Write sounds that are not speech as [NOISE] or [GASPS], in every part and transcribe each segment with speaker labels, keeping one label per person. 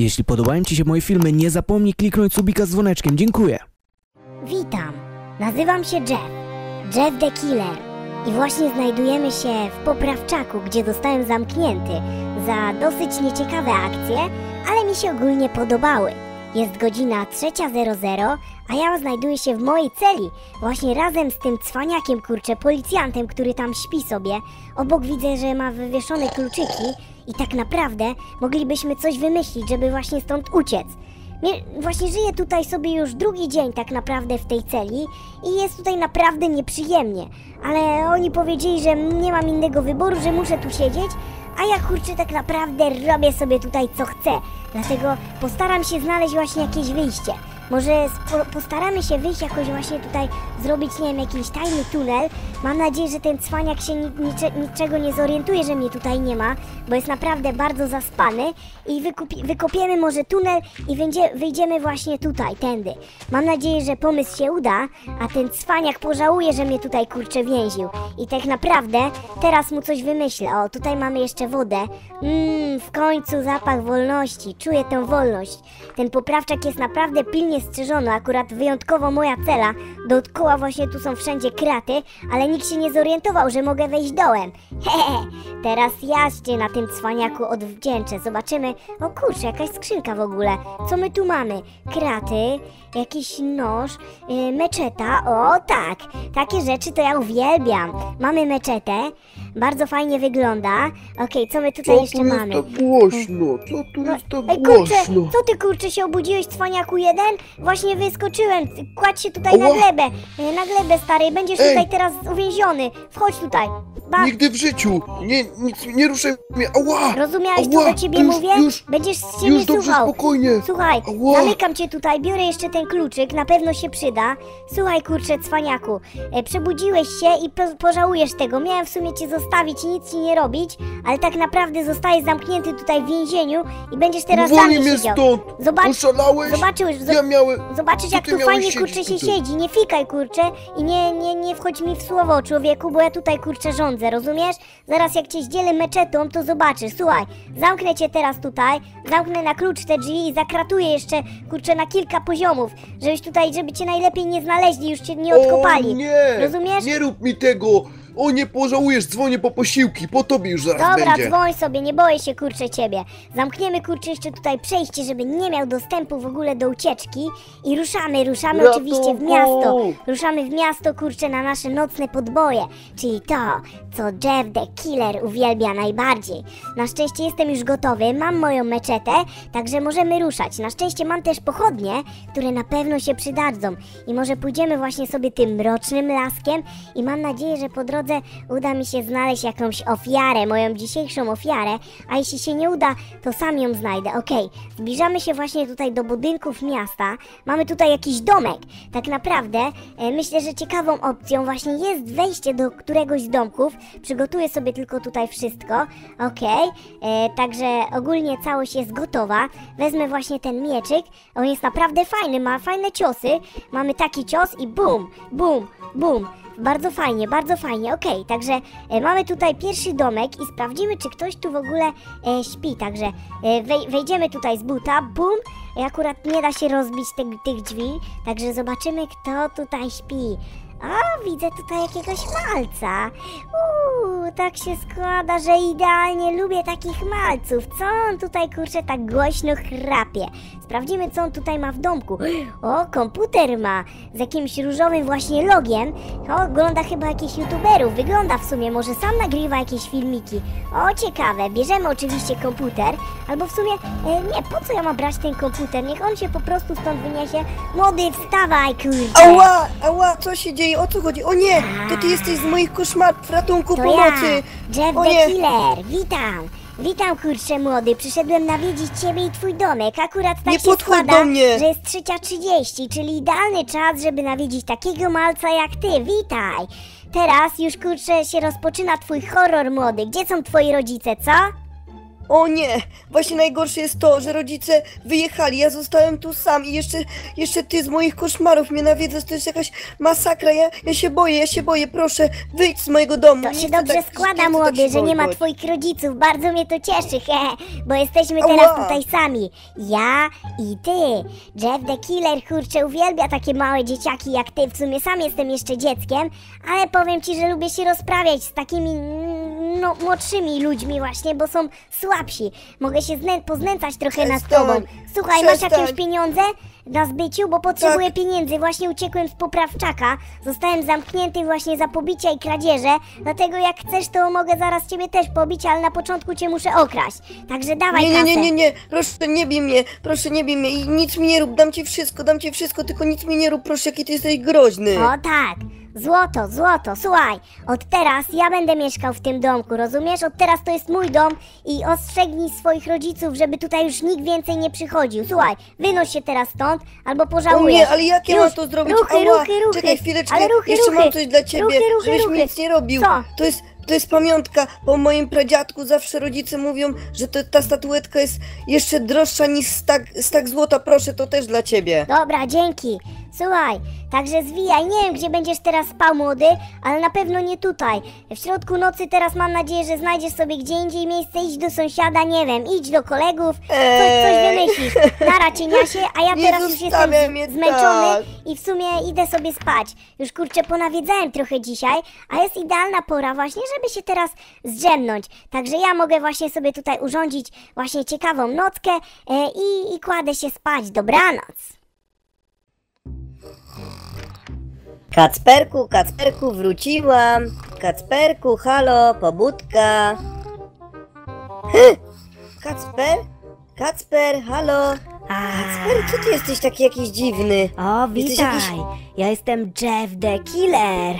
Speaker 1: Jeśli podobają Ci się moje filmy, nie zapomnij kliknąć subika z dzwoneczkiem. Dziękuję.
Speaker 2: Witam, nazywam się Jeff, Jeff the Killer i właśnie znajdujemy się w Poprawczaku, gdzie zostałem zamknięty za dosyć nieciekawe akcje, ale mi się ogólnie podobały. Jest godzina 3.00, a ja znajduję się w mojej celi, właśnie razem z tym cwaniakiem, kurczę, policjantem, który tam śpi sobie. Obok widzę, że ma wywieszone kluczyki i tak naprawdę moglibyśmy coś wymyślić, żeby właśnie stąd uciec. Właśnie żyję tutaj sobie już drugi dzień tak naprawdę w tej celi i jest tutaj naprawdę nieprzyjemnie. Ale oni powiedzieli, że nie mam innego wyboru, że muszę tu siedzieć, a ja kurczę tak naprawdę robię sobie tutaj co chcę. Dlatego postaram się znaleźć właśnie jakieś wyjście. Może postaramy się wyjść jakoś właśnie tutaj, zrobić, nie wiem, jakiś tajny tunel. Mam nadzieję, że ten cwaniak się ni- nicze- niczego nie zorientuje, że mnie tutaj nie ma, bo jest naprawdę bardzo zaspany. I wykupi- wykopiemy może tunel i będzie- wyjdziemy właśnie tutaj, tędy. Mam nadzieję, że pomysł się uda, a ten cwaniak pożałuje, że mnie tutaj kurczę więził. I tak naprawdę teraz mu coś wymyślę. O, tutaj mamy jeszcze wodę. Mmm, w końcu zapach wolności. Czuję tę wolność. Ten poprawczak jest naprawdę pilnie strzeżony. Akurat wyjątkowo moja cela. Dookoła właśnie tu są wszędzie kraty, ale nikt się nie zorientował, że mogę wejść dołem. [LAUGHS] Hehe, teraz ja się na tym cwaniaku odwdzięczę. Zobaczymy. O kurczę, jakaś skrzynka w ogóle. Co my tu mamy? Kraty, jakiś noż, yy, meczeta. O tak, takie rzeczy to ja uwielbiam. Mamy meczetę. Bardzo fajnie wygląda. Okej, co my tutaj
Speaker 3: Co
Speaker 2: jeszcze
Speaker 3: tu jest
Speaker 2: mamy?
Speaker 3: tak głośno? Co tu jest tak
Speaker 2: Ej, kurczę,
Speaker 3: głośno?
Speaker 2: co ty kurczę się obudziłeś, cwaniaku jeden? Właśnie wyskoczyłem, kładź się tutaj na
Speaker 3: Ała.
Speaker 2: glebę, e, na glebę stary, będziesz
Speaker 3: Ej.
Speaker 2: tutaj teraz uwięziony. Wchodź tutaj. Ba,
Speaker 3: Nigdy w życiu! Nie, nic, nie ruszaj mnie! Ała!
Speaker 2: rozumiałeś
Speaker 3: Ała!
Speaker 2: co do ciebie
Speaker 3: już,
Speaker 2: mówię?
Speaker 3: Już,
Speaker 2: Będziesz z ciebie
Speaker 3: już dobrze,
Speaker 2: słuchał.
Speaker 3: spokojnie!
Speaker 2: Słuchaj,
Speaker 3: Ała.
Speaker 2: zamykam cię tutaj, biorę jeszcze ten kluczyk, na pewno się przyda. Słuchaj, kurczę, cwaniaku, e, przebudziłeś się i po, pożałujesz tego. Miałem w sumie cię zostawić i nic ci nie robić, ale tak naprawdę zostajesz zamknięty tutaj w więzieniu i będziesz teraz
Speaker 3: Woli
Speaker 2: mnie siedział.
Speaker 3: stąd!
Speaker 2: Zobacz,
Speaker 3: Oszalałeś?
Speaker 2: zobaczyłeś, zo-
Speaker 3: Ja miałem...
Speaker 2: Zobaczysz jak tu fajnie kurczę się
Speaker 3: tutaj?
Speaker 2: siedzi, nie fikaj kurczę i nie, nie, nie wchodź mi w słowo człowieku, bo ja tutaj kurczę rządzę, rozumiesz? Zaraz jak cię zdzielę meczetą, to zobaczysz, słuchaj, zamknę cię teraz tutaj, zamknę na klucz te drzwi i zakratuję jeszcze kurczę na kilka poziomów, żebyś tutaj, żeby cię najlepiej nie znaleźli, już cię nie odkopali.
Speaker 3: O nie!
Speaker 2: Rozumiesz?
Speaker 3: Nie rób mi tego! O nie pożałujesz, dzwonię po posiłki, po tobie już zaraz
Speaker 2: Dobra,
Speaker 3: będzie.
Speaker 2: dzwoń sobie, nie boję się kurczę ciebie. Zamkniemy kurczę jeszcze tutaj przejście, żeby nie miał dostępu w ogóle do ucieczki i ruszamy, ruszamy
Speaker 3: Ratunku!
Speaker 2: oczywiście w miasto. Ruszamy w miasto kurczę na nasze nocne podboje, czyli to, co Jeff the Killer uwielbia najbardziej. Na szczęście jestem już gotowy, mam moją meczetę, także możemy ruszać. Na szczęście mam też pochodnie, które na pewno się przydadzą i może pójdziemy właśnie sobie tym mrocznym laskiem i mam nadzieję, że po drodze uda mi się znaleźć jakąś ofiarę, moją dzisiejszą ofiarę, a jeśli się nie uda, to sam ją znajdę. Okej, zbliżamy się właśnie tutaj do budynków miasta. Mamy tutaj jakiś domek. Tak naprawdę e, myślę, że ciekawą opcją właśnie jest wejście do któregoś z domków. Przygotuję sobie tylko tutaj wszystko. Okej, e, także ogólnie całość jest gotowa. Wezmę właśnie ten mieczyk. On jest naprawdę fajny, ma fajne ciosy. Mamy taki cios i bum, bum, bum. Bardzo fajnie, bardzo fajnie, okej, także e, mamy tutaj pierwszy domek i sprawdzimy, czy ktoś tu w ogóle e, śpi, także e, wej, wejdziemy tutaj z buta, bum, i akurat nie da się rozbić te, tych drzwi, także zobaczymy, kto tutaj śpi. O, widzę tutaj jakiegoś malca. Uuu, tak się składa, że idealnie lubię takich malców. Co on tutaj, kurczę, tak głośno chrapie? Sprawdzimy, co on tutaj ma w domku. O, komputer ma z jakimś różowym właśnie logiem. O, ogląda chyba jakichś youtuberów. Wygląda w sumie, może sam nagrywa jakieś filmiki. O, ciekawe. Bierzemy oczywiście komputer. Albo w sumie, e, nie, po co ja mam brać ten komputer? Niech on się po prostu stąd wyniesie. Młody, wstawaj, kurczę.
Speaker 4: Ała, ała, co się dzieje? O co chodzi? O nie, to ty jesteś z moich koszmarów, ratunku,
Speaker 2: To
Speaker 4: pomocy!
Speaker 2: ja, Jeff
Speaker 4: O
Speaker 2: the
Speaker 4: nie.
Speaker 2: Killer. Witam. Witam, kurczę młody. Przyszedłem nawiedzić ciebie i twój domek. Akurat tak
Speaker 4: Nie
Speaker 2: się składa,
Speaker 4: do mnie.
Speaker 2: że jest 3.30, czyli idealny czas, żeby nawiedzić takiego malca jak ty. Witaj. Teraz już, kurczę, się rozpoczyna twój horror młody. Gdzie są twoi rodzice, co?
Speaker 4: O nie, właśnie najgorsze jest to, że rodzice wyjechali, ja zostałem tu sam i jeszcze, jeszcze ty z moich koszmarów mnie nawiedzasz, to jest jakaś masakra, ja, ja się boję, ja się boję, proszę, wyjdź z mojego domu.
Speaker 2: To
Speaker 4: nie
Speaker 2: się
Speaker 4: chcę
Speaker 2: dobrze
Speaker 4: tak- nie
Speaker 2: składa,
Speaker 4: chcę tak
Speaker 2: młody,
Speaker 4: się
Speaker 2: że nie ma twoich rodziców. Bardzo mnie to cieszy, [LAUGHS] he, bo jesteśmy
Speaker 4: Ała.
Speaker 2: teraz tutaj sami. Ja i ty. Jeff the Killer, kurczę, uwielbia takie małe dzieciaki jak ty. W sumie sam jestem jeszcze dzieckiem, ale powiem ci, że lubię się rozprawiać z takimi mm, no, młodszymi ludźmi właśnie, bo są słabsi. Mogę się znę- poznęcać trochę nad
Speaker 4: Przestań.
Speaker 2: tobą. Słuchaj, masz
Speaker 4: Przestań.
Speaker 2: jakieś pieniądze? Na zbyciu, bo potrzebuję
Speaker 4: Tak.
Speaker 2: pieniędzy. Właśnie uciekłem z poprawczaka. Zostałem zamknięty właśnie za pobicia i kradzieże. Dlatego jak chcesz, to mogę zaraz ciebie też pobić, ale na początku cię muszę okraść. Także dawaj
Speaker 4: Nie, nie, nie, nie, nie, proszę nie bij mnie, proszę nie bij mnie i nic mi nie rób, dam ci wszystko, dam ci wszystko, tylko nic mi nie rób, proszę, jaki ty jesteś groźny.
Speaker 2: O tak, złoto, złoto, słuchaj, od teraz ja będę mieszkał w tym domku, rozumiesz? Od teraz to jest mój dom i ostrzegnij swoich rodziców, żeby tutaj już nikt więcej nie przychodził. Słuchaj, wynoś się teraz stąd, albo
Speaker 4: O
Speaker 2: pożałujesz.
Speaker 4: nie, ale jak ja
Speaker 2: Już,
Speaker 4: mam to zrobić?
Speaker 2: Ruchy,
Speaker 4: Ała,
Speaker 2: ruchy, ruchy.
Speaker 4: Czekaj chwileczkę,
Speaker 2: Ale ruchy,
Speaker 4: jeszcze
Speaker 2: ruchy.
Speaker 4: mam coś dla ciebie,
Speaker 2: Ruchy, ruchy,
Speaker 4: żebyś
Speaker 2: ruchy.
Speaker 4: nic nie robił.
Speaker 2: Co?
Speaker 4: To jest, to jest pamiątka, po moim pradziadku zawsze rodzice mówią, że to, ta statuetka jest jeszcze droższa niż stak, stak złota, proszę, to też dla ciebie.
Speaker 2: Dobra, dzięki. Słuchaj, także zwijaj. Nie wiem, gdzie będziesz teraz spał, młody, ale na pewno nie tutaj. W środku nocy teraz mam nadzieję, że znajdziesz sobie gdzie indziej miejsce. Idź do sąsiada, nie wiem, idź do kolegów, coś, coś wymyślisz. Nara cieniasie, a ja teraz już jestem z- zmęczony
Speaker 4: tak.
Speaker 2: i w sumie idę sobie spać. Już kurczę, ponawiedzałem trochę dzisiaj, a jest idealna pora właśnie, żeby się teraz zdrzemnąć. Także ja mogę właśnie sobie tutaj urządzić właśnie ciekawą nockę e, i, i kładę się spać. Dobranoc.
Speaker 4: Kacperku, Kacperku, wróciłam. Kacperku, halo, pobudka. Kacper? Kacper, halo. Kacper, co ty jesteś taki jakiś dziwny?
Speaker 5: O,
Speaker 4: Jesteś
Speaker 5: witaj!
Speaker 4: jakiś-
Speaker 5: Ja jestem Jeff the Killer!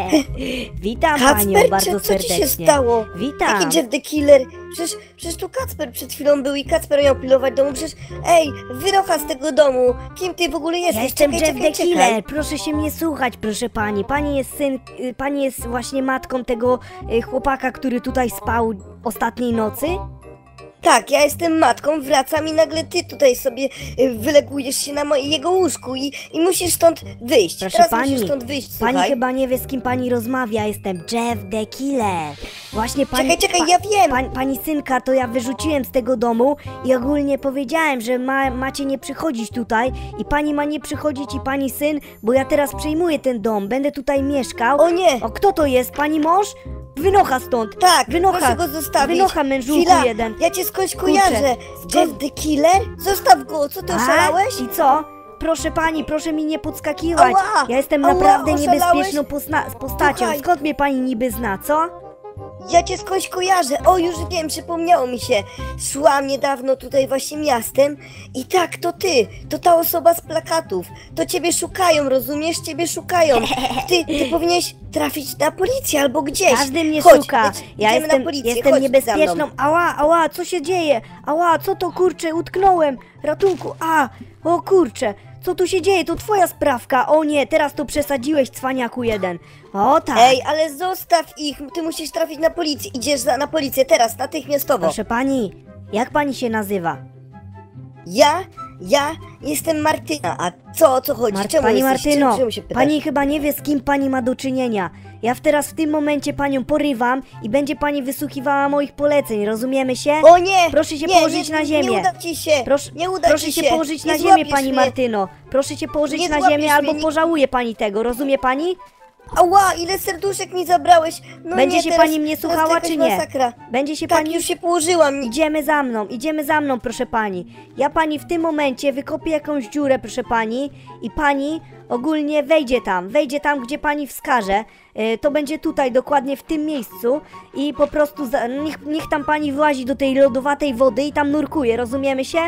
Speaker 5: [LAUGHS] Witam panią
Speaker 4: Kacper,
Speaker 5: bardzo
Speaker 4: co, co ci
Speaker 5: serdecznie.
Speaker 4: się stało?
Speaker 5: Witam!
Speaker 4: Jaki Jeff the Killer? Przecież, przecież tu Kacper przed chwilą był i Kacper miał pilować domu. Przecież, ej, wyrocha z tego domu. Kim ty w ogóle jesteś?
Speaker 5: Ja jestem
Speaker 4: czekaj,
Speaker 5: Jeff
Speaker 4: czekaj,
Speaker 5: the
Speaker 4: czekaj.
Speaker 5: Killer! Proszę się mnie słuchać, proszę pani. Pani jest syn, y, pani jest właśnie matką tego y, chłopaka, który tutaj spał ostatniej nocy?
Speaker 4: Tak, ja jestem matką, wracam i nagle ty tutaj sobie y, wylegujesz się na moje, jego łóżku i, i musisz stąd wyjść.
Speaker 5: Proszę
Speaker 4: Teraz
Speaker 5: pani,
Speaker 4: musisz stąd wyjść,
Speaker 5: Pani
Speaker 4: słuchaj.
Speaker 5: chyba nie wie, z kim pani rozmawia. Jestem Jeff the Killer. Właśnie pani.
Speaker 4: Czekaj, czekaj, ja wiem.
Speaker 5: Pani, pani synka to ja wyrzuciłem z tego domu i ogólnie powiedziałem, że ma, macie nie przychodzić tutaj i pani ma nie przychodzić i pani syn, bo ja teraz przejmuję ten dom. Będę tutaj mieszkał.
Speaker 4: O nie!
Speaker 5: O, kto to jest? Pani mąż? Wynocha stąd.
Speaker 4: Tak,
Speaker 5: Wynocha.
Speaker 4: proszę go zostawić.
Speaker 5: Wynocha,
Speaker 4: Chwila,
Speaker 5: jeden.
Speaker 4: ja cię skądś kojarzę. Jeff the Killer? Zostaw go, co ty oszalałeś?
Speaker 5: I co? Proszę pani, proszę mi nie podskakiwać.
Speaker 4: Ała!
Speaker 5: Ja jestem
Speaker 4: Ała,
Speaker 5: naprawdę
Speaker 4: oszalałeś?
Speaker 5: niebezpieczną posna- postacią.
Speaker 4: Słuchaj.
Speaker 5: Skąd mnie pani niby zna, co?
Speaker 4: Ja cię skądś kojarzę. O, już wiem, przypomniało mi się. Szłam niedawno tutaj właśnie miastem i tak, to ty, to ta osoba z plakatów. To ciebie szukają, rozumiesz? Ciebie szukają. Ty, ty [LAUGHS] powinieneś trafić na policję albo gdzieś.
Speaker 5: Każdy mnie
Speaker 4: Chodź,
Speaker 5: szuka.
Speaker 4: chodź,
Speaker 5: Ja
Speaker 4: idziemy
Speaker 5: jestem,
Speaker 4: na policję.
Speaker 5: jestem
Speaker 4: Chodź za
Speaker 5: niebezpieczną.
Speaker 4: mną.
Speaker 5: Ała, ała, co się dzieje? Ała, co to kurczę, utknąłem. Ratunku, a, o kurczę. Co tu się dzieje? To twoja sprawka. O nie, teraz to przesadziłeś, cwaniaku jeden. O tak.
Speaker 4: Ej, ale zostaw ich, ty musisz trafić na policję. Idziesz za, na policję teraz, natychmiastowo.
Speaker 5: Proszę pani, jak pani się nazywa?
Speaker 4: Ja, ja jestem Martyna, a co, o co chodzi?
Speaker 5: Mar-
Speaker 4: czemu
Speaker 5: pani
Speaker 4: jesteś?
Speaker 5: Martyno,
Speaker 4: czemu, czemu się pytasz?
Speaker 5: pani chyba nie wie z kim pani ma do czynienia. Ja w teraz w tym momencie panią porywam i będzie pani wysłuchiwała moich poleceń, rozumiemy się?
Speaker 4: O nie!
Speaker 5: Proszę się
Speaker 4: nie,
Speaker 5: położyć
Speaker 4: nie,
Speaker 5: na ziemię.
Speaker 4: Nie uda ci się!
Speaker 5: Proszę,
Speaker 4: nie uda
Speaker 5: proszę
Speaker 4: ci
Speaker 5: się położyć
Speaker 4: nie
Speaker 5: na ziemię,
Speaker 4: złapiesz
Speaker 5: pani
Speaker 4: mnie.
Speaker 5: Martyno. Proszę się położyć
Speaker 4: Nie
Speaker 5: na
Speaker 4: złapiesz
Speaker 5: ziemię, albo
Speaker 4: mnie, nie-
Speaker 5: pożałuje pani tego, rozumie pani?
Speaker 4: Ała, ile serduszek mi zabrałeś! No
Speaker 5: Będzie
Speaker 4: nie,
Speaker 5: się
Speaker 4: teraz,
Speaker 5: pani mnie słuchała, czy nie?
Speaker 4: Masakra.
Speaker 5: Będzie się
Speaker 4: Tak,
Speaker 5: pani...
Speaker 4: już się położyłam.
Speaker 5: Idziemy za mną, idziemy za mną, proszę pani. Ja pani w tym momencie wykopię jakąś dziurę, proszę pani, i pani ogólnie wejdzie tam, wejdzie tam, gdzie pani wskaże. E, to będzie tutaj, dokładnie w tym miejscu i po prostu za, niech, niech tam pani włazi do tej lodowatej wody i tam nurkuje, rozumiemy się?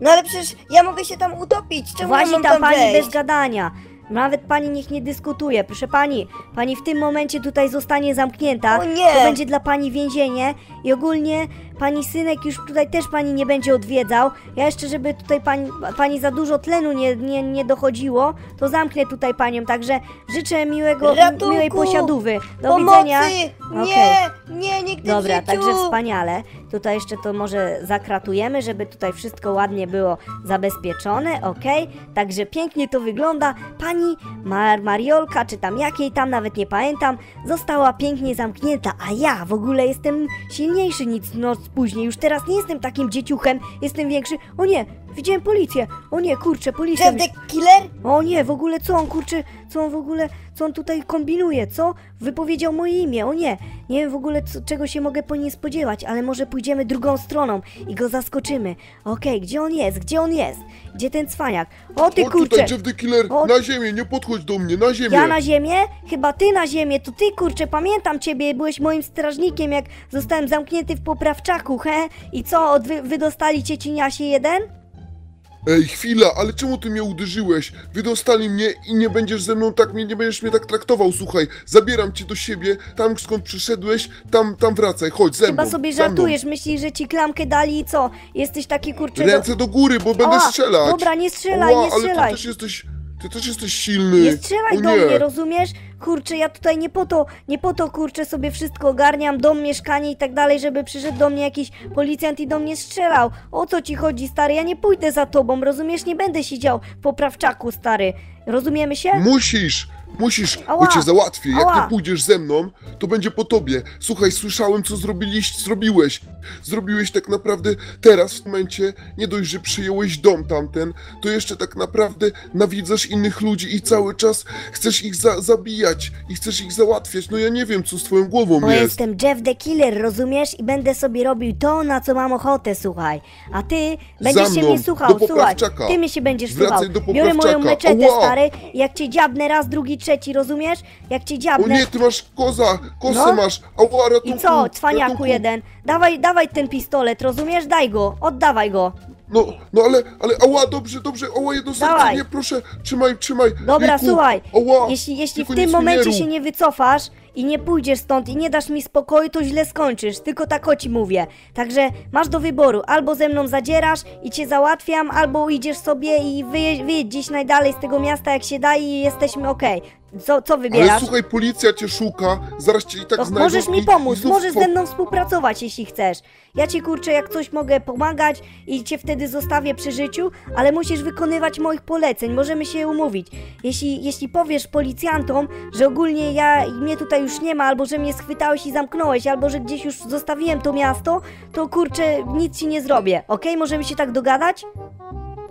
Speaker 4: No ale przecież ja mogę się tam utopić. Czemu ja
Speaker 5: Włazi
Speaker 4: mam
Speaker 5: tam
Speaker 4: tam
Speaker 5: pani
Speaker 4: wejść?
Speaker 5: bez gadania. Nawet pani niech nie dyskutuje. Proszę pani, pani w tym momencie tutaj zostanie zamknięta.
Speaker 4: O nie!
Speaker 5: To będzie dla pani więzienie i ogólnie pani synek już tutaj też pani nie będzie odwiedzał. Ja jeszcze, żeby tutaj pani, pani za dużo tlenu nie, nie, nie dochodziło, to zamknę tutaj panią. Także życzę miłego,
Speaker 4: Ratunku!
Speaker 5: miłej posiadówy. Do
Speaker 4: Pomocy!
Speaker 5: widzenia.
Speaker 4: Nie,
Speaker 5: Okej.
Speaker 4: nie, nigdy
Speaker 5: Dobra,
Speaker 4: w życiu.
Speaker 5: także wspaniale. Tutaj jeszcze to może zakratujemy, żeby tutaj wszystko ładnie było zabezpieczone, ok? Także pięknie to wygląda. Pani Mar Mariolka, czy tam jakiej tam, nawet nie pamiętam, została pięknie zamknięta, a ja w ogóle jestem silniejszy nic noc później. Już teraz nie jestem takim dzieciuchem, jestem większy. O nie, widziałem policję. O nie, kurczę, policja.
Speaker 4: Jeff the Killer?
Speaker 5: O nie, w ogóle co on kurczy, co on w ogóle, co on tutaj kombinuje, co? Wypowiedział moje imię, o nie. Nie wiem w ogóle co, czego się mogę po niej spodziewać, ale może pójdziemy drugą stroną i go zaskoczymy. Okej, gdzie on jest, gdzie on jest? Gdzie ten cwaniak? O ty
Speaker 3: Chodź
Speaker 5: kurczę.
Speaker 3: tutaj, Jeff the Killer,
Speaker 5: O-
Speaker 3: na ziemię, nie podchodź do mnie, na ziemię.
Speaker 5: Ja na ziemię? Chyba ty na ziemię, to ty kurczę, pamiętam ciebie, byłeś moim strażnikiem, jak zostałem zamknięty w poprawczaku, he? I co, od wy, wydostali cię cieniasie jeden?
Speaker 3: Ej, chwila, ale czemu ty mnie uderzyłeś? Wydostali mnie i nie będziesz ze mną tak, mnie, nie będziesz mnie tak traktował, słuchaj. Zabieram cię do siebie, tam skąd przyszedłeś, tam, tam wracaj, chodź ze mną.
Speaker 5: Chyba sobie
Speaker 3: za mną.
Speaker 5: żartujesz, myślisz, że ci klamkę dali i co? Jesteś taki kurczę...
Speaker 3: Ręce do góry, bo będę
Speaker 5: Ała,
Speaker 3: strzelać.
Speaker 5: dobra, nie strzelaj, nie
Speaker 3: ale
Speaker 5: strzelaj.
Speaker 3: ty też jesteś, ty też jesteś silny.
Speaker 5: Nie strzelaj
Speaker 3: o
Speaker 5: do
Speaker 3: nie.
Speaker 5: mnie, rozumiesz? Kurczę, ja tutaj nie po to, nie po to kurczę sobie wszystko ogarniam, dom, mieszkanie i tak dalej, żeby przyszedł do mnie jakiś policjant i do mnie strzelał. O co ci chodzi, stary? Ja nie pójdę za tobą, rozumiesz? Nie będę siedział w poprawczaku, stary. Rozumiemy się?
Speaker 3: Musisz, musisz,
Speaker 5: Ała,
Speaker 3: bo cię załatwię. Jak
Speaker 5: ała.
Speaker 3: nie pójdziesz ze mną, to będzie po tobie. Słuchaj, słyszałem, co zrobiliś, zrobiłeś. Zrobiłeś tak naprawdę teraz, w tym momencie, nie dość, że przyjąłeś dom tamten, to jeszcze tak naprawdę nawidzasz innych ludzi i cały czas chcesz ich za zabijać i chcesz ich załatwiać. No ja nie wiem, co z twoją głową
Speaker 5: Bo
Speaker 3: jest.
Speaker 5: jestem Jeff the Killer, rozumiesz? I będę sobie robił to, na co mam ochotę, słuchaj. A ty będziesz się
Speaker 3: mną,
Speaker 5: mnie słuchał,
Speaker 3: do
Speaker 5: słuchaj.
Speaker 3: poprawczaka.
Speaker 5: Ty mnie się będziesz
Speaker 3: Wracaj
Speaker 5: słuchał.
Speaker 3: do
Speaker 5: Biorę moją meczetę,
Speaker 3: Ała.
Speaker 5: stary, jak cię dziabnę raz, drugi, trzeci, rozumiesz? Jak cię
Speaker 3: O
Speaker 5: dziabnę...
Speaker 3: nie, ty masz koza, kosę
Speaker 5: No.
Speaker 3: masz. Ała, ratunku,
Speaker 5: I co, cwaniaku
Speaker 3: ratunku.
Speaker 5: jeden? Dawaj, dawaj ten pistolet, rozumiesz? Daj go, oddawaj go.
Speaker 3: No, no ale, ale, ała, dobrze, dobrze, ała, jedno serce,
Speaker 5: Dawaj.
Speaker 3: nie, proszę, trzymaj, trzymaj.
Speaker 5: Dobra, słuchaj,
Speaker 3: ała,
Speaker 5: jeśli, jeśli
Speaker 3: tylko
Speaker 5: w tym
Speaker 3: nic mi
Speaker 5: momencie się nie wycofasz i nie pójdziesz stąd i nie dasz mi spokoju, to źle skończysz, tylko tak o ci mówię. Także masz do wyboru, albo ze mną zadzierasz i cię załatwiam, albo idziesz sobie i wyjedź, gdzieś najdalej z tego miasta jak się da i jesteśmy okej. Co, co
Speaker 3: Ale
Speaker 5: wybierasz?
Speaker 3: słuchaj, policja cię szuka, zaraz cię i tak
Speaker 5: To
Speaker 3: znajdą
Speaker 5: możesz mi pomóc,
Speaker 3: znów
Speaker 5: możesz ze mną współpracować, jeśli chcesz. Ja ci kurczę, jak coś mogę pomagać i cię wtedy zostawię przy życiu, ale musisz wykonywać moich poleceń, możemy się umówić. Jeśli, jeśli powiesz policjantom, że ogólnie ja mnie tutaj już nie ma, albo że mnie schwytałeś i zamknąłeś, albo że gdzieś już zostawiłem to miasto, to kurczę, nic ci nie zrobię, okej? Możemy się tak dogadać?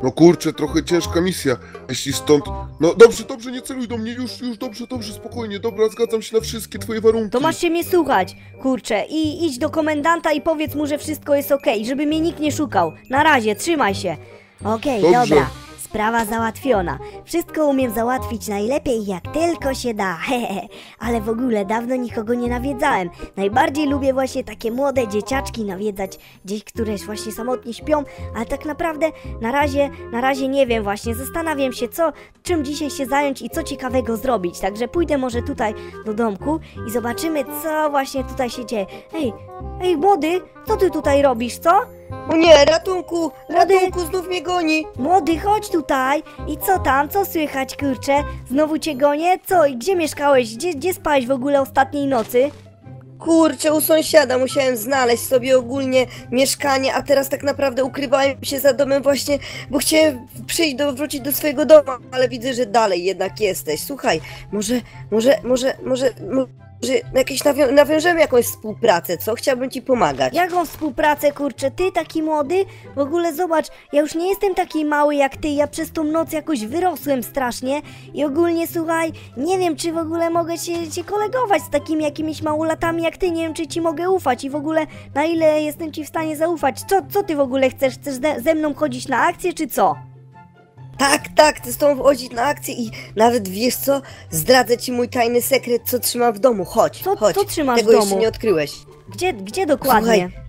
Speaker 3: No kurczę, trochę ciężka misja, jeśli stąd... No dobrze, dobrze, nie celuj do mnie, już, już, dobrze, dobrze, spokojnie, dobra, zgadzam się na wszystkie twoje warunki.
Speaker 5: To masz się mnie słuchać, kurczę, i idź do komendanta i powiedz mu, że wszystko jest okej, żeby mnie nikt nie szukał. Na razie, trzymaj się. Okej,
Speaker 3: Dobrze.
Speaker 5: dobra. Sprawa załatwiona. Wszystko umiem załatwić najlepiej jak tylko się da. [LAUGHS] Hehe. Ale w ogóle dawno nikogo nie nawiedzałem. Najbardziej lubię właśnie takie młode dzieciaczki nawiedzać, gdzieś które właśnie samotnie śpią, ale tak naprawdę na razie, na razie nie wiem właśnie. Zastanawiam się, co, czym dzisiaj się zająć i co ciekawego zrobić. Także pójdę może tutaj do domku i zobaczymy, co właśnie tutaj się dzieje. Ej, ej, młody, co ty tutaj robisz, co?
Speaker 4: O nie, ratunku,
Speaker 5: Młody.
Speaker 4: ratunku, znów mnie goni.
Speaker 5: Młody, chodź tutaj. I co tam? Co słychać, kurczę? Znowu cię gonię? Co? I gdzie mieszkałeś? Gdzie, gdzie spałeś w ogóle ostatniej nocy?
Speaker 4: Kurczę, u sąsiada musiałem znaleźć sobie ogólnie mieszkanie, a teraz tak naprawdę ukrywałem się za domem właśnie, bo chciałem przyjść do, wrócić do swojego domu, ale widzę, że dalej jednak jesteś. Słuchaj, może, może, może, może, może jakieś nawią nawiążemy jakąś współpracę, co? Chciałbym ci pomagać.
Speaker 5: Jaką współpracę, kurczę? Ty taki młody? W ogóle zobacz, ja już nie jestem taki mały jak ty. Ja przez tą noc jakoś wyrosłem strasznie. I ogólnie, słuchaj, nie wiem, czy w ogóle mogę się, się kolegować z takimi jakimiś małolatami jak ty. Nie wiem, czy ci mogę ufać i w ogóle na ile jestem ci w stanie zaufać. Co, co ty w ogóle chcesz? Chcesz ze mną chodzić na akcję, czy co?
Speaker 4: Tak, tak, ty z tobą chodzić na akcję i nawet wiesz co? Zdradzę ci mój tajny sekret, co trzymam w domu. Chodź,
Speaker 5: Co-
Speaker 4: chodź.
Speaker 5: co trzymasz
Speaker 4: Tego
Speaker 5: w
Speaker 4: jeszcze
Speaker 5: domu?
Speaker 4: nie odkryłeś.
Speaker 5: Gdzie, gdzie dokładnie?
Speaker 4: Słuchaj,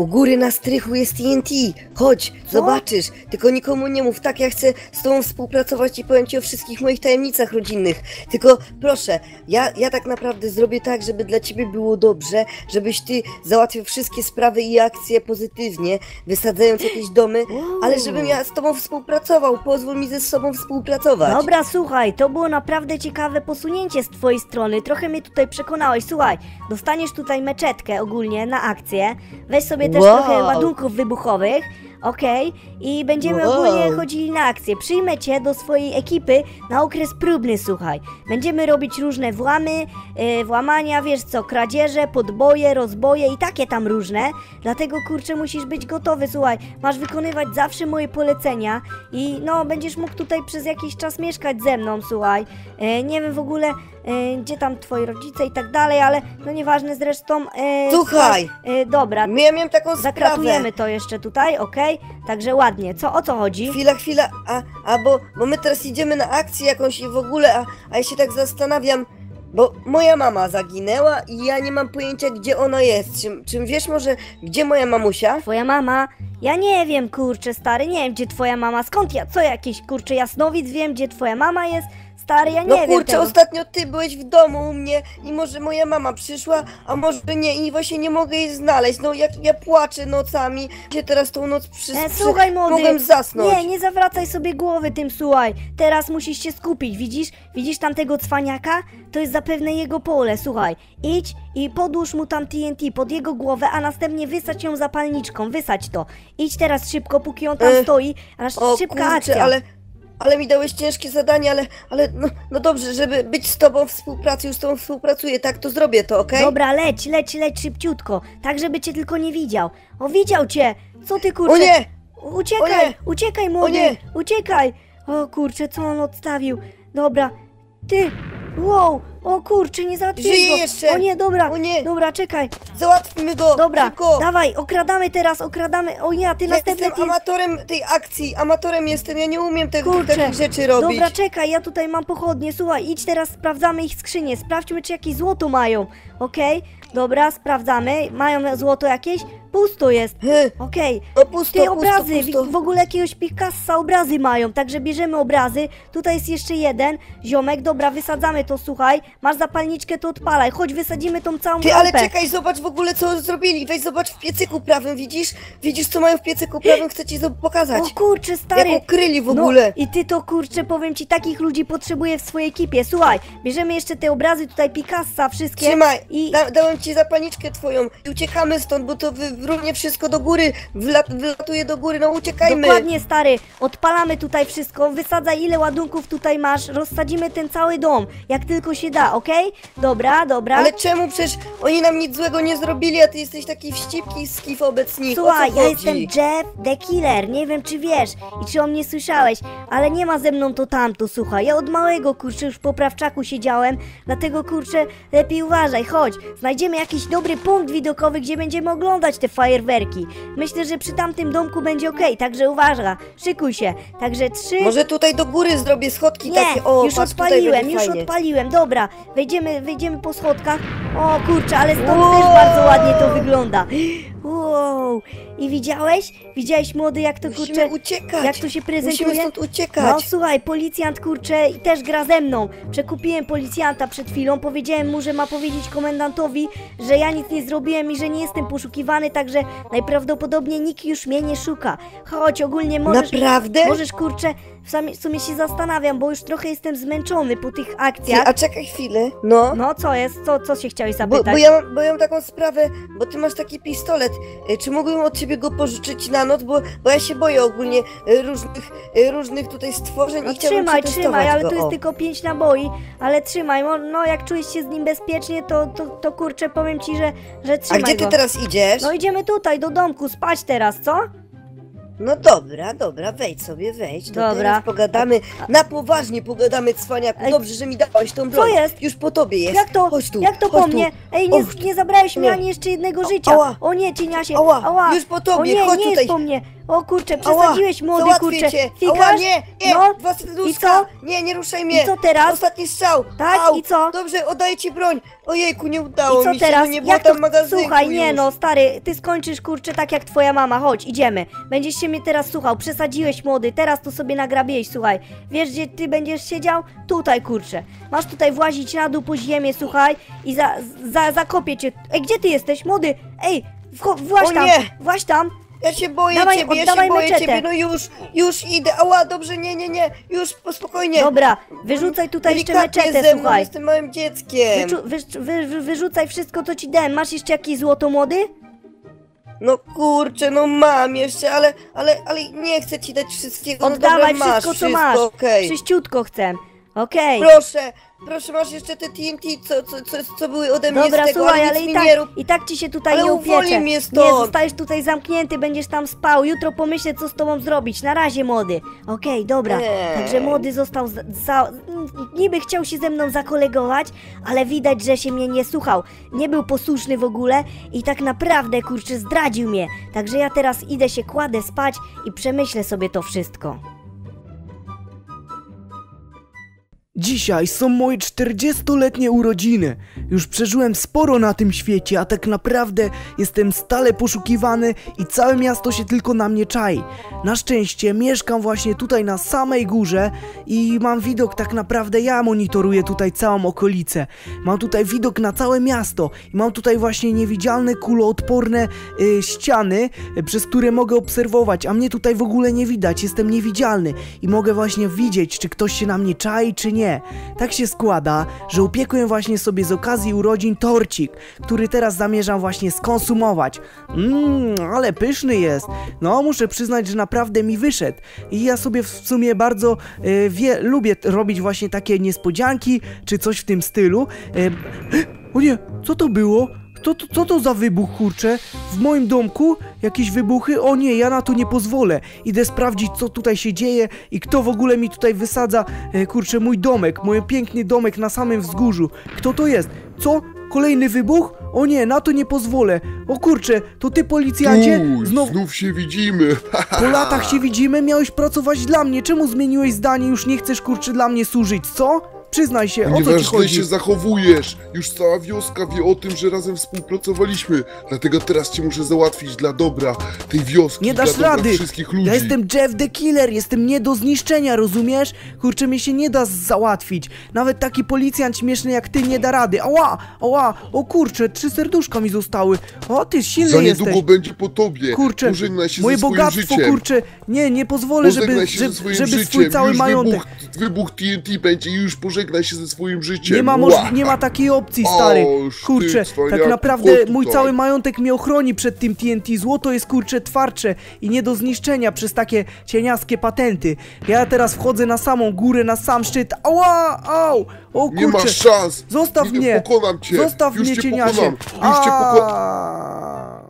Speaker 4: U góry na strychu jest TNT. Chodź, zobaczysz. Tylko nikomu nie mów. Tak, ja chcę z tobą współpracować i powiem ci o wszystkich moich tajemnicach rodzinnych. Tylko proszę, ja, ja tak naprawdę zrobię tak, żeby dla ciebie było dobrze, żebyś ty załatwił wszystkie sprawy i akcje pozytywnie, wysadzając jakieś domy, ale żebym ja z tobą współpracował. Pozwól mi ze sobą współpracować.
Speaker 5: Dobra, słuchaj, to było naprawdę ciekawe posunięcie z twojej strony. Trochę mnie tutaj przekonałeś. Słuchaj, dostaniesz tutaj meczetkę ogólnie na akcję. Weź sobie też
Speaker 4: Wow.
Speaker 5: trochę ładunków wybuchowych, okej? I będziemy
Speaker 4: Wow.
Speaker 5: ogólnie chodzili na akcję. Przyjmę cię do swojej ekipy na okres próbny, słuchaj. Będziemy robić różne włamy, yy, włamania, wiesz co, kradzieże, podboje, rozboje i takie tam różne. Dlatego, kurczę, musisz być gotowy, słuchaj. Masz wykonywać zawsze moje polecenia i no, będziesz mógł tutaj przez jakiś czas mieszkać ze mną, słuchaj. Yy, nie wiem w ogóle, yy, gdzie tam twoi rodzice i tak dalej, ale no nieważne zresztą. Yy,
Speaker 4: Słuchaj.
Speaker 5: Yy, dobra,
Speaker 4: miałem taką sprawę.
Speaker 5: zakratujemy to jeszcze tutaj, okej? Także ładnie. Co, o co chodzi?
Speaker 4: Chwila, chwila, a, a bo, bo my teraz idziemy na akcję jakąś i w ogóle, a, a ja się tak zastanawiam, bo moja mama zaginęła i ja nie mam pojęcia, gdzie ona jest. Czym, czym wiesz może, gdzie moja mamusia?
Speaker 5: Twoja mama? Ja nie wiem, kurczę, stary, nie wiem, gdzie twoja mama. Skąd ja, co jakiś, kurczę, jasnowic wiem, gdzie twoja mama jest? Stary, ja nie
Speaker 4: No
Speaker 5: wiem
Speaker 4: kurczę,
Speaker 5: tego.
Speaker 4: ostatnio ty byłeś w domu u mnie i może moja mama przyszła, a może nie i właśnie nie mogę jej znaleźć. No jak ja płaczę nocami, gdzie teraz tą noc przy,
Speaker 5: E, słuchaj, młody.
Speaker 4: mogłem zasnąć.
Speaker 5: Nie, nie zawracaj sobie głowy tym, słuchaj. Teraz musisz się skupić, widzisz? Widzisz tamtego cwaniaka? To jest zapewne jego pole, słuchaj. Idź i podłóż mu tam TNT pod jego głowę, a następnie wysadź ją zapalniczką, wysadź to. Idź teraz szybko, póki on tam
Speaker 4: E,
Speaker 5: stoi, aż
Speaker 4: O
Speaker 5: szybka
Speaker 4: kurczę,
Speaker 5: akcja.
Speaker 4: ale, ale mi dałeś ciężkie zadanie, ale, ale no, no dobrze, żeby być z tobą w współpracy, już z tobą współpracuję, tak, to zrobię to, okej?
Speaker 5: Dobra, leć, leć, leć szybciutko, tak żeby cię tylko nie widział. O, widział cię! Co ty kurczę?
Speaker 4: O nie!
Speaker 5: Uciekaj,
Speaker 4: O nie!
Speaker 5: uciekaj młody,
Speaker 4: nie!
Speaker 5: uciekaj! O kurczę, co on odstawił? Dobra, ty, wow, o kurczę, nie załatwiłeś
Speaker 4: Żyje
Speaker 5: go.
Speaker 4: jeszcze!
Speaker 5: O nie, dobra,
Speaker 4: O nie!
Speaker 5: dobra, czekaj,
Speaker 4: Załatwmy go!
Speaker 5: dobra,
Speaker 4: Szybko!
Speaker 5: dawaj, okradamy teraz, okradamy, o nie, a ty
Speaker 4: Ja
Speaker 5: następny
Speaker 4: jestem
Speaker 5: ty...
Speaker 4: amatorem tej akcji, amatorem jestem, ja nie umiem te,
Speaker 5: Kurczę,
Speaker 4: takich rzeczy robić.
Speaker 5: Dobra, czekaj, ja tutaj mam pochodnie, słuchaj, idź teraz, sprawdzamy ich skrzynie, sprawdźmy, czy jakieś złoto mają, okej? Dobra, sprawdzamy, mają złoto jakieś? Pusto jest, okej.
Speaker 4: o pusto, pusto,
Speaker 5: obrazy,
Speaker 4: pusto.
Speaker 5: w- w ogóle jakiegoś Picassa obrazy mają, także bierzemy obrazy. Tutaj jest jeszcze jeden, ziomek, dobra, wysadzamy to, słuchaj. Masz zapalniczkę, to odpalaj, chodź, wysadzimy tą całą
Speaker 4: Ty, ale
Speaker 5: lampę.
Speaker 4: czekaj, zobacz w ogóle co zrobili, weź zobacz w piecyku prawym, widzisz? Widzisz co mają w piecyku prawym, chcę ci zo- pokazać.
Speaker 5: O kurczę, stary.
Speaker 4: Jak ukryli w
Speaker 5: No,
Speaker 4: ogóle.
Speaker 5: I ty to kurczę, powiem ci, takich ludzi potrzebuję w swojej ekipie. Słuchaj, bierzemy jeszcze te obrazy tutaj Picassa, wszystkie.
Speaker 4: Trzymaj,
Speaker 5: I
Speaker 4: da, dałem ci zapalniczkę twoją i uciekamy stąd, bo to wywrónie wszystko do góry, Wla, wylatuje do góry, no uciekajmy.
Speaker 5: dokładnie, stary, odpalamy tutaj wszystko, wysadzaj ile ładunków tutaj masz, rozsadzimy ten cały dom, jak tylko się da, okej? Dobra, dobra.
Speaker 4: Ale czemu przecież oni nam nic złego nie zrobili, a ty jesteś taki wścibki z kif wobec nich,
Speaker 5: Słuchaj, ja jestem Jeff the Killer, nie wiem czy wiesz i czy o mnie słyszałeś, ale nie ma ze mną to tamto, słuchaj, ja od małego kurczę już po prawczaku siedziałem, dlatego kurczę lepiej uważaj, chodź, znajdziemy jakiś dobry punkt widokowy, gdzie będziemy oglądać te fajerwerki. Myślę, że przy tamtym domku będzie okej, także uważaj, szykuj się, także trzy...
Speaker 4: Może tutaj do góry zrobię schodki
Speaker 5: Nie,
Speaker 4: takie, o,
Speaker 5: już
Speaker 4: patrz,
Speaker 5: odpaliłem, już
Speaker 4: fajnie.
Speaker 5: odpaliłem, dobra, wejdziemy, wejdziemy po schodkach. O kurczę, ale stąd też bardzo ładnie to wygląda. Wow, i widziałeś? Widziałeś młody jak to
Speaker 4: Musimy
Speaker 5: kurczę,
Speaker 4: uciekać,
Speaker 5: jak to się prezentuje?
Speaker 4: musimy stąd
Speaker 5: No
Speaker 4: uciekać.
Speaker 5: słuchaj, policjant kurczę i też gra ze mną. Przekupiłem policjanta przed chwilą, powiedziałem mu, że ma powiedzieć komendantowi, że ja nic nie zrobiłem i że nie jestem poszukiwany, także najprawdopodobniej nikt już mnie nie szuka. Chodź, ogólnie możesz...
Speaker 4: Naprawdę?
Speaker 5: Możesz kurczę, w sumie, w sumie się zastanawiam, bo już trochę jestem zmęczony po tych
Speaker 4: Ty,
Speaker 5: akcjach.
Speaker 4: a czekaj chwilę, no.
Speaker 5: No co jest? Co, co się chciałeś
Speaker 4: Bo,
Speaker 5: zapytać?
Speaker 4: bo, ja, mam- bo ja mam taką sprawę, bo ty masz taki pistolet. E, Czy mógłbym od ciebie go pożyczyć na noc? Bo, bo ja się boję ogólnie e, różnych, e, różnych tutaj stworzeń
Speaker 5: No
Speaker 4: i chciałbym
Speaker 5: trzymaj,
Speaker 4: przetestować
Speaker 5: trzymaj, ale
Speaker 4: go.
Speaker 5: tu jest
Speaker 4: o.
Speaker 5: tylko pięć naboi, ale trzymaj, no, no jak czujesz się z nim bezpiecznie, to, to, to kurczę, powiem ci, że, że
Speaker 4: A
Speaker 5: trzymaj
Speaker 4: gdzie ty
Speaker 5: go.
Speaker 4: teraz idziesz?
Speaker 5: No idziemy tutaj, do domku, spać teraz, co?
Speaker 4: No dobra, dobra, wejdź sobie, wejdź. To
Speaker 5: Dobra.
Speaker 4: Teraz pogadamy, na poważnie pogadamy, cwaniaku.
Speaker 5: Ej,
Speaker 4: Dobrze, że mi dałeś tą broń.
Speaker 5: jest?
Speaker 4: Już po tobie jest.
Speaker 5: Jak to,
Speaker 4: Chodź tu,
Speaker 5: jak to
Speaker 4: chodź
Speaker 5: po
Speaker 4: tu.
Speaker 5: mnie? Ej, nie,
Speaker 4: Och,
Speaker 5: nie zabrałeś mi
Speaker 4: nie.
Speaker 5: ani jeszcze jednego życia.
Speaker 4: Ała.
Speaker 5: O nie, cieniasie,
Speaker 4: Ała,
Speaker 5: ała.
Speaker 4: już po tobie,
Speaker 5: o nie,
Speaker 4: chodź
Speaker 5: nie
Speaker 4: tutaj.
Speaker 5: jest po mnie. O kurczę,
Speaker 4: Ała,
Speaker 5: przesadziłeś młody,
Speaker 4: załatwię
Speaker 5: kurczę.
Speaker 4: Cię. Ała, nie, nie,
Speaker 5: No,
Speaker 4: dwa serduszka. Nie, nie ruszaj mnie.
Speaker 5: I co teraz?
Speaker 4: Ostatni strzał.
Speaker 5: Tak,
Speaker 4: Au.
Speaker 5: i co?
Speaker 4: Dobrze, oddaję ci broń. Ojejku, nie udało
Speaker 5: I co
Speaker 4: mi się,
Speaker 5: teraz?
Speaker 4: no nie było
Speaker 5: jak
Speaker 4: tam
Speaker 5: to?
Speaker 4: magazynku
Speaker 5: Słuchaj, nie
Speaker 4: już.
Speaker 5: no, stary, ty skończysz kurczę tak jak twoja mama. Chodź, idziemy. Będziesz się mnie teraz słuchał. Przesadziłeś młody, teraz to sobie nagrabiłeś, słuchaj. Wiesz, gdzie ty będziesz siedział? Tutaj, kurczę. Masz tutaj włazić na dół po ziemię, słuchaj, i za, za, zakopię cię. Ej, gdzie ty jesteś, młody? Ej,
Speaker 4: O
Speaker 5: tam,
Speaker 4: nie!
Speaker 5: właź tam.
Speaker 4: Ja się boję
Speaker 5: Dawaj,
Speaker 4: ciebie, ja
Speaker 5: oddawaj
Speaker 4: się boję
Speaker 5: meczetę.
Speaker 4: ciebie, no już, już idę. Ała, dobrze, nie, nie, nie, już po- spokojnie.
Speaker 5: Dobra, wyrzucaj tutaj jeszcze
Speaker 4: Delikatnie
Speaker 5: meczetę,
Speaker 4: ze mną,
Speaker 5: słuchaj.
Speaker 4: jestem małym dzieckiem.
Speaker 5: Wyczu, wy, wy, wy, wyrzucaj wszystko, co ci dałem. Masz jeszcze jakieś złoto, młody?
Speaker 4: No kurczę, no mam jeszcze, ale, ale, ale nie chcę ci dać wszystkiego. no
Speaker 5: Oddawaj
Speaker 4: dobra, masz
Speaker 5: wszystko, co masz.
Speaker 4: okej.
Speaker 5: Czyściutko chcę. Okej.
Speaker 4: Proszę, proszę, masz jeszcze te TNT, co, co, co, co były ode mnie
Speaker 5: Dobra,
Speaker 4: z tego,
Speaker 5: słuchaj,
Speaker 4: ale,
Speaker 5: ale i tak,
Speaker 4: rób.
Speaker 5: i tak ci się tutaj
Speaker 4: Ale
Speaker 5: nie upiecze.
Speaker 4: mnie
Speaker 5: Nie, zostajesz tutaj zamknięty, będziesz tam spał. Jutro pomyślę, co z tobą zrobić. Na razie, młody. Okej, dobra.
Speaker 4: Nie.
Speaker 5: Także młody został za, za... Niby chciał się ze mną zakolegować, ale widać, że się mnie nie słuchał. Nie był posłuszny w ogóle i tak naprawdę, kurczę, zdradził mnie. Także ja teraz idę się kładę spać i przemyślę sobie to wszystko.
Speaker 1: Dzisiaj są moje 40-letnie urodziny. Już przeżyłem sporo na tym świecie, a tak naprawdę jestem stale poszukiwany i całe miasto się tylko na mnie czai. Na szczęście mieszkam właśnie tutaj na samej górze i mam widok, tak naprawdę ja monitoruję tutaj całą okolicę. Mam tutaj widok na całe miasto i mam tutaj właśnie niewidzialne kuloodporne y, ściany, y, przez które mogę obserwować, a mnie tutaj w ogóle nie widać, jestem niewidzialny i mogę właśnie widzieć, czy ktoś się na mnie czai, czy nie. Tak się składa, że upiekłem właśnie sobie z okazji urodzin torcik, który teraz zamierzam właśnie skonsumować. Mmm, ale pyszny jest. No, muszę przyznać, że naprawdę mi wyszedł. I ja sobie w sumie bardzo e, wie, lubię robić właśnie takie niespodzianki, czy coś w tym stylu. E, [GASPS] o nie, co to było? Co to, co to za wybuch, kurczę? W moim domku? Jakieś wybuchy? O nie, ja na to nie pozwolę. Idę sprawdzić, co tutaj się dzieje i kto w ogóle mi tutaj wysadza, e, kurczę, mój domek, mój piękny domek na samym wzgórzu. Kto to jest? Co? Kolejny wybuch? O nie, na to nie pozwolę. O kurczę, to ty policjancie? Znowu
Speaker 3: znów się widzimy. [LAUGHS]
Speaker 1: po latach się widzimy, miałeś pracować dla mnie. Czemu zmieniłeś zdanie? Już nie chcesz kurczę dla mnie służyć, co? Przyznaj się, o co ci
Speaker 3: Ponieważ źle
Speaker 1: chodzi?
Speaker 3: się zachowujesz. Już cała wioska wie o tym, że razem współpracowaliśmy. Dlatego teraz cię muszę załatwić dla dobra tej wioski.
Speaker 1: Nie dasz
Speaker 3: dla dobra
Speaker 1: rady!
Speaker 3: wszystkich ludzi.
Speaker 1: Ja jestem Jeff the Killer, jestem nie do zniszczenia, rozumiesz? Kurczę, mnie się nie da załatwić. Nawet taki policjant śmieszny jak ty nie da rady. Ała, ała, o kurczę, trzy serduszka mi zostały. O, ty silny
Speaker 3: Za
Speaker 1: jesteś.
Speaker 3: niedługo będzie po tobie.
Speaker 1: Kurczę,
Speaker 3: Pożegnaj się
Speaker 1: moje
Speaker 3: ze swoim
Speaker 1: bogactwo,
Speaker 3: życiem.
Speaker 1: kurczę, nie, nie pozwolę, żeby,
Speaker 3: Pożegnaj się
Speaker 1: żeby,
Speaker 3: ze swoim
Speaker 1: żeby
Speaker 3: życiem.
Speaker 1: swój cały
Speaker 3: już
Speaker 1: majątek.
Speaker 3: Wybuch, wybuch TNT będzie i już pożegnaj się ze swoim życiem.
Speaker 1: Nie ma, moż- nie ma takiej opcji, stary.
Speaker 3: Oż
Speaker 1: Kurczę, tak naprawdę mój cały majątek mnie ochroni przed tym TNT. Złoto jest kurczę twardsze i nie do zniszczenia przez takie cieniaskie patenty. Ja teraz wchodzę na samą górę, na sam szczyt. Ała, au! O kurczę.
Speaker 3: Nie masz szans.
Speaker 1: Zostaw
Speaker 3: Nie
Speaker 1: mnie!
Speaker 3: Pokonam cię.
Speaker 1: Zostaw
Speaker 3: już
Speaker 1: mnie,
Speaker 3: cię
Speaker 1: cieniasie!
Speaker 3: pokonam. Już cię pokonam.